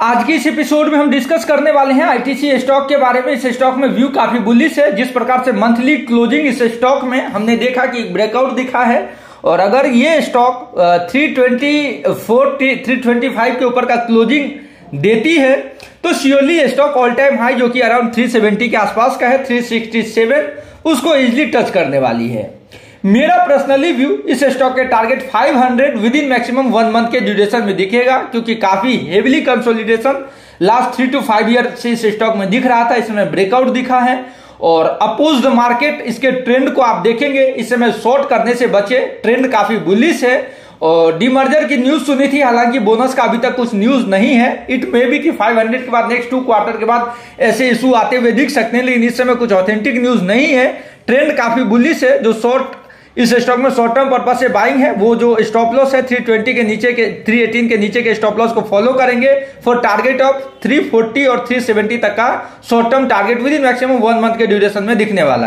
आज के इस एपिसोड में हम डिस्कस करने वाले हैं आईटीसी स्टॉक के बारे में। इस स्टॉक में व्यू काफ़ी बुलिश है, जिस प्रकार से मंथली क्लोजिंग इस स्टॉक में हमने देखा कि ब्रेकआउट दिखा है। और अगर ये स्टॉक 324 325 के ऊपर का क्लोजिंग देती है तो surely stock all time high जो कि अराउंड 370 के आसपास का है 367 उसको इजिली टच करने वाली है। मेरा पर्सनली व्यू इस स्टॉक के target 500 within maximum one month के ड्यूरेशन में दिखेगा, क्योंकि काफ़ी heavily consolidation last three two five year से इस स्टॉक में दिख रहा था, इसमें ब्रेकआउट दिखा है। और अपोज द मार्केट इसके ट्रेंड को आप देखेंगे, इस समय शॉर्ट करने से बचे ट्रेंड काफ़ी बुलिश है। और डीमर्जर की न्यूज़ सुनी थी, हालाँकि बोनस का अभी तक कुछ न्यूज़ नहीं है। इट मे बी कि 500 के बाद नेक्स्ट टू क्वार्टर के बाद ऐसे इशू आते हुए दिख सकते हैं, लेकिन इस समय कुछ ऑथेंटिक न्यूज़ नहीं है। ट्रेंड काफ़ी बुलिस है, जो शॉर्ट इस स्टॉक में शॉर्ट टर्म पर्पज से बाइंग है, वो जो स्टॉप लॉस है 320 के नीचे के 318 के नीचे के स्टॉप लॉस को फॉलो करेंगे फॉर टारगेट ऑफ़ 340 और 370 तक का short term target within maximum one month के ड्यूरेशन में दिखने वाला है।